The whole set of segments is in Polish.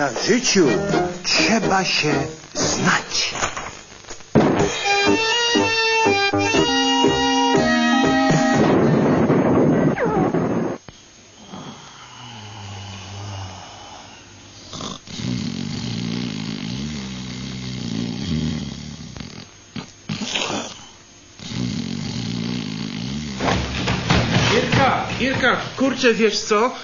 Na życiu trzeba się znać. Irka, Irka, kurczę, wiesz co?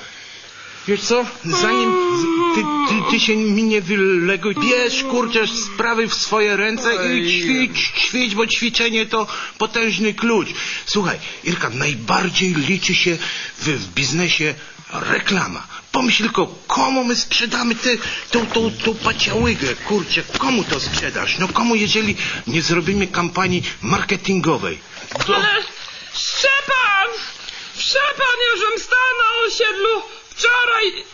Wiesz co? Zanim ty, ty, ty się mi nie wyleguj, bierz kurczę sprawy w swoje ręce i ćwicz, ćwicz, bo ćwiczenie to potężny klucz. Słuchaj, Irka, najbardziej liczy się w, w biznesie reklama. Pomyśl tylko, komu my sprzedamy tę tą, tą, tą paciałygę, kurczę, komu to sprzedasz? No komu, jeżeli nie zrobimy kampanii marketingowej? To... Ale Szczepan! Szczepan, ja żem stał na osiedlu wczoraj,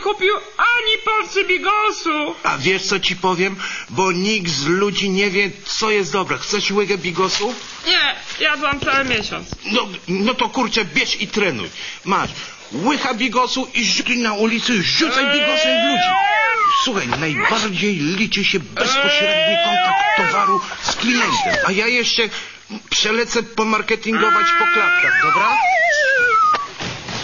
nie kupił ani porcji bigosu. A wiesz co ci powiem? Bo nikt z ludzi nie wie, co jest dobre. Chcesz łygę bigosu? Nie, jadłam cały miesiąc. No, no to kurczę, bierz i trenuj. Masz łycha bigosu i rzutuj na ulicy, rzucaj bigosem w ludzi. Słuchaj, najbardziej liczy się bezpośredni kontakt towaru z klientem. A ja jeszcze przelecę pomarketingować po klatkach, dobra?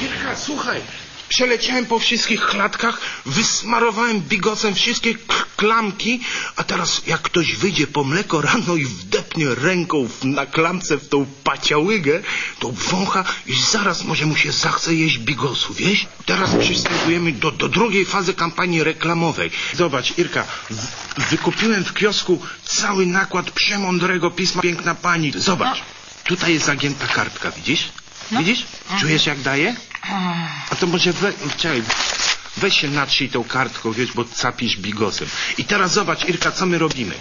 Kirka, słuchaj. Przeleciałem po wszystkich klatkach, wysmarowałem bigosem wszystkie klamki, a teraz jak ktoś wyjdzie po mleko rano i wdepnie ręką na klamce w tą paciałygę, to wącha i zaraz może mu się zachce jeść bigosu, wiesz? Teraz przystępujemy do, do drugiej fazy kampanii reklamowej. Zobacz, Irka, wykupiłem w kiosku cały nakład przemądrego pisma Piękna Pani. Zobacz, tutaj jest zagięta kartka, widzisz? Widzisz? Czujesz jak daje? A to może we, czekaj, weź się natrzyj tą kartką, wiesz, bo capisz bigosem. I teraz zobacz, Irka, co my robimy.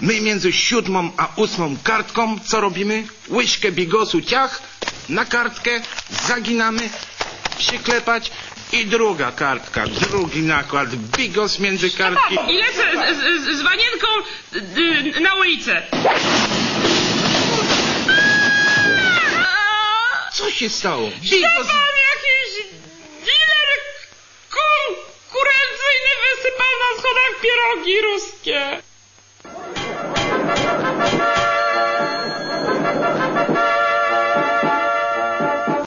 My między siódmą a ósmą kartką, co robimy? Łyżkę bigosu ciach, na kartkę, zaginamy, przyklepać i druga kartka, drugi nakład, bigos między kartki. I lecę z, z, z wanienką y, na ulicę. Co się stało? Bigos... Szczepan jakiś dealer konkurencyjny wysypał na schodach pierogi ruskie.